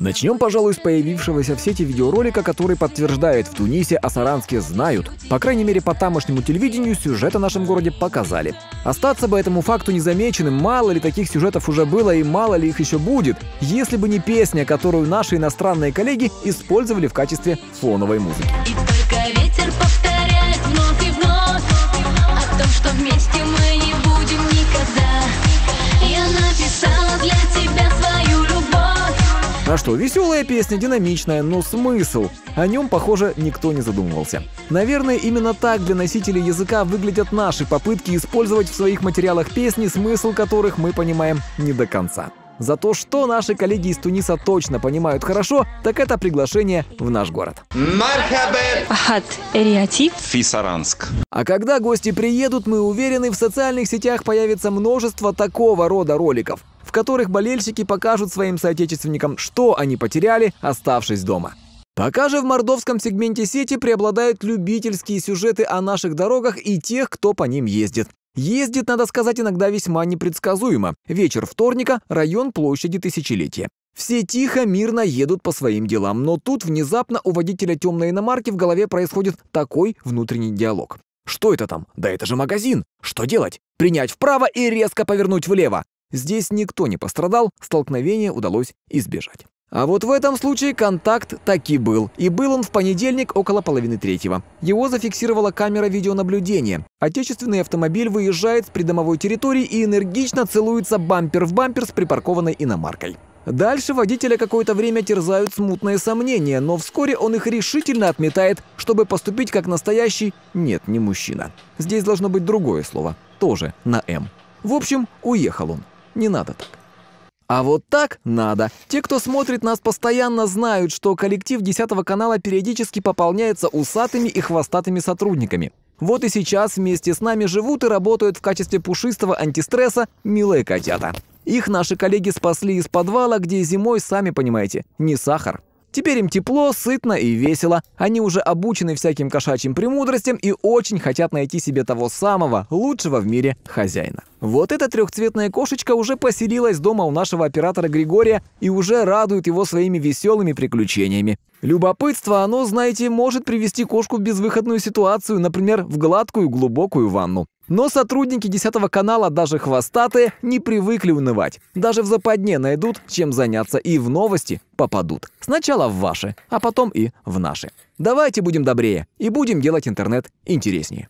Начнем, пожалуй, с появившегося в сети видеоролика, который подтверждает, в Тунисе о Саранске знают. По крайней мере, по тамошнему телевидению сюжет о нашем городе показали. Остаться бы этому факту незамеченным, мало ли таких сюжетов уже было и мало ли их еще будет, если бы не песня, которую наши иностранные коллеги использовали в качестве фоновой музыки. И только ветер повторяет вновь и вновь О том, что вместе мы А что, веселая песня, динамичная, но смысл? О нем, похоже, никто не задумывался. Наверное, именно так для носителей языка выглядят наши попытки использовать в своих материалах песни, смысл которых мы понимаем не до конца. Зато что наши коллеги из Туниса точно понимают хорошо, так это приглашение в наш город. Ахат Эриати. Фисаранск. А когда гости приедут, мы уверены, в социальных сетях появится множество такого рода роликов в которых болельщики покажут своим соотечественникам, что они потеряли, оставшись дома. Пока же в мордовском сегменте сети преобладают любительские сюжеты о наших дорогах и тех, кто по ним ездит. Ездит, надо сказать, иногда весьма непредсказуемо. Вечер вторника, район площади Тысячелетия. Все тихо, мирно едут по своим делам, но тут внезапно у водителя темной иномарки в голове происходит такой внутренний диалог. Что это там? Да это же магазин. Что делать? Принять вправо и резко повернуть влево. Здесь никто не пострадал, столкновение удалось избежать. А вот в этом случае контакт таки был. И был он в понедельник около половины третьего. Его зафиксировала камера видеонаблюдения. Отечественный автомобиль выезжает с придомовой территории и энергично целуется бампер в бампер с припаркованной иномаркой. Дальше водителя какое-то время терзают смутные сомнения, но вскоре он их решительно отметает, чтобы поступить как настоящий «нет, не мужчина». Здесь должно быть другое слово, тоже на «М». В общем, уехал он. Не надо так. А вот так надо. Те, кто смотрит нас постоянно, знают, что коллектив 10 канала периодически пополняется усатыми и хвостатыми сотрудниками. Вот и сейчас вместе с нами живут и работают в качестве пушистого антистресса милые котята. Их наши коллеги спасли из подвала, где зимой, сами понимаете, не сахар. Теперь им тепло, сытно и весело. Они уже обучены всяким кошачьим премудростям и очень хотят найти себе того самого, лучшего в мире хозяина. Вот эта трехцветная кошечка уже поселилась дома у нашего оператора Григория и уже радует его своими веселыми приключениями. Любопытство, оно, знаете, может привести кошку в безвыходную ситуацию, например, в гладкую глубокую ванну. Но сотрудники 10 канала, даже хвостатые, не привыкли унывать. Даже в западне найдут, чем заняться, и в новости попадут. Сначала в ваши, а потом и в наши. Давайте будем добрее и будем делать интернет интереснее.